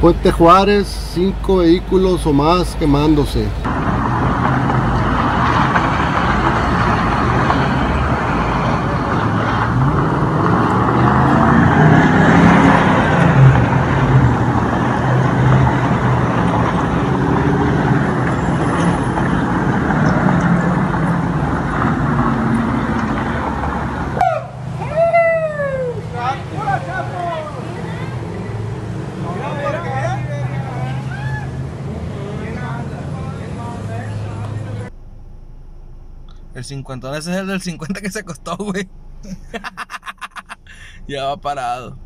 Puente Juárez, cinco vehículos o más quemándose. El 50, ese es el del 50 que se acostó, güey. ya va parado.